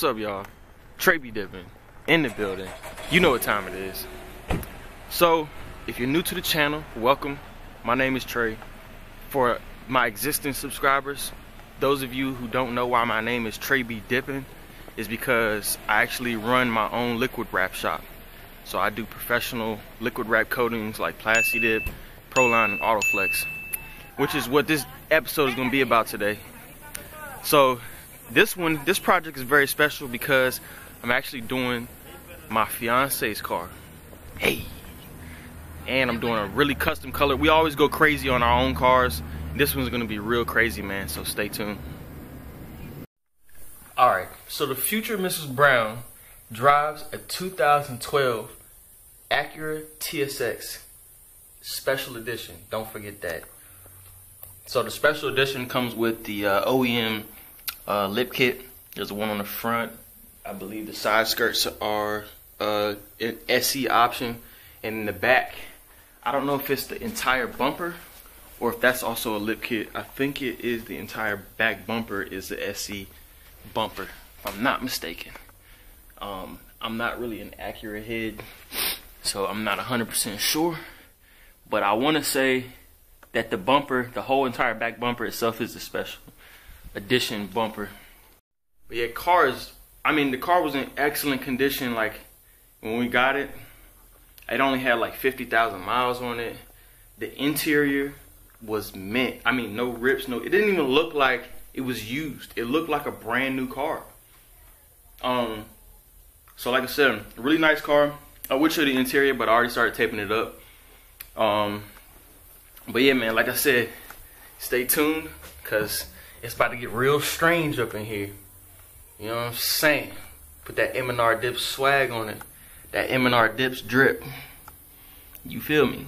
What's up, y'all? Trey be dipping in the building. You know what time it is. So, if you're new to the channel, welcome. My name is Trey. For my existing subscribers, those of you who don't know why my name is Trey be dipping, is because I actually run my own liquid wrap shop. So I do professional liquid wrap coatings like Plasti Dip, Proline, and Autoflex, which is what this episode is going to be about today. So this one, this project is very special because I'm actually doing my fiance's car. Hey. And I'm doing a really custom color. We always go crazy on our own cars. This one's gonna be real crazy, man, so stay tuned. Alright, so the future Mrs. Brown drives a 2012 Acura TSX Special Edition. Don't forget that. So the Special Edition comes with the uh, OEM uh, lip kit. There's one on the front. I believe the side skirts are uh, an SE option. And in the back, I don't know if it's the entire bumper or if that's also a lip kit. I think it is the entire back bumper is the SE bumper, if I'm not mistaken. Um, I'm not really an Acura head, so I'm not 100% sure. But I want to say that the bumper, the whole entire back bumper itself is the special edition bumper. But yeah, cars. I mean, the car was in excellent condition. Like when we got it, it only had like 50,000 miles on it. The interior was mint. I mean, no rips, no. It didn't even look like it was used. It looked like a brand new car. Um. So like I said, really nice car. I would show the interior, but I already started taping it up. Um. But yeah, man, like I said, stay tuned because it's about to get real strange up in here. You know what I'm saying? Put that MNR Dips swag on it. That MNR Dips drip. You feel me?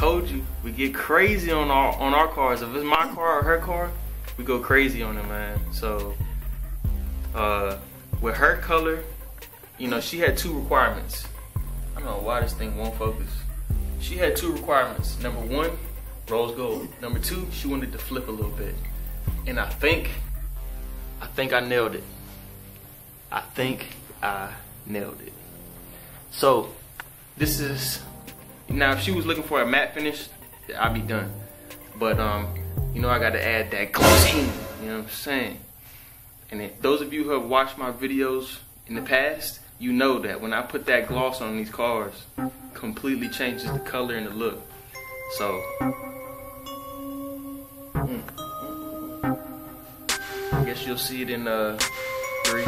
Told you we get crazy on our on our cars. If it's my car or her car, we go crazy on it, man. So uh, with her color, you know, she had two requirements. I don't know why this thing won't focus. She had two requirements. Number one, rose gold. Number two, she wanted to flip a little bit. And I think, I think I nailed it. I think I nailed it. So, this is, now if she was looking for a matte finish, I'd be done. But, um, you know, I got to add that glossy, you know what I'm saying? And it, those of you who have watched my videos in the past, you know that when I put that gloss on these cars, completely changes the color and the look. So, mm, I guess you'll see it in uh, three,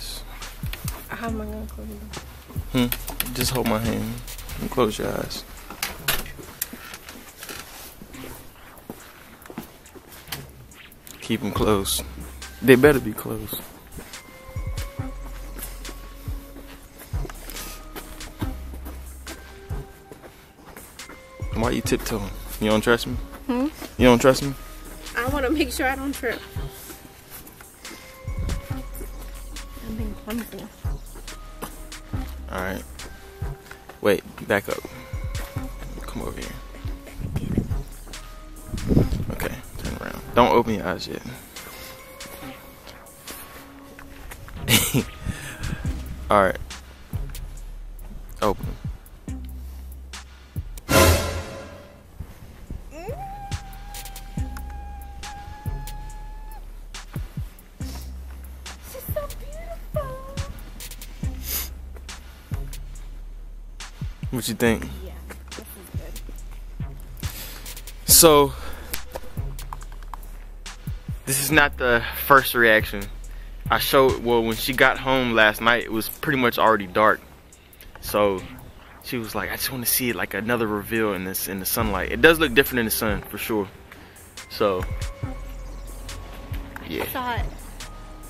Yes. How am I gonna cover them? Hmm. Just hold my hand and close your eyes. Keep them closed. They better be closed. Why you tiptoeing? You don't trust me? Hmm? You don't trust me? I want to make sure I don't trip. I'm being. All right. Wait, back up. Come over here. Okay, turn around. Don't open your eyes yet. All What you think? Yeah, this is good. So, this is not the first reaction. I showed, well, when she got home last night, it was pretty much already dark. So, she was like, I just want to see it like another reveal in this in the sunlight. It does look different in the sun, for sure. So, yeah. I saw it.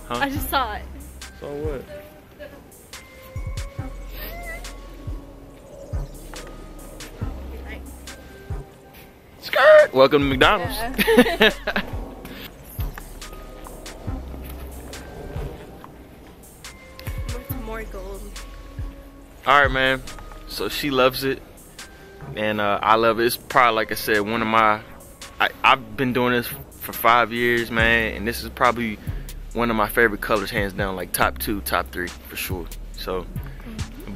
Huh? I just saw it. So what? Welcome to McDonald's. Yeah. More gold? All right, man. So she loves it, and uh, I love it. It's probably, like I said, one of my. I, I've been doing this for five years, man, and this is probably one of my favorite colors, hands down. Like top two, top three for sure. So,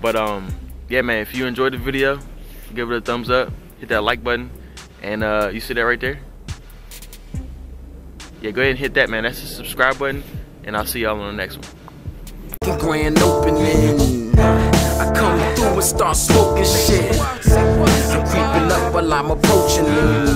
but um, yeah, man. If you enjoyed the video, give it a thumbs up, hit that like button, and uh, you see that right there. Yeah, go ahead and hit that, man. That's the subscribe button, and I'll see y'all on the next one. grand opening. I come through and start smoking shit. I'm creeping up while I'm approaching.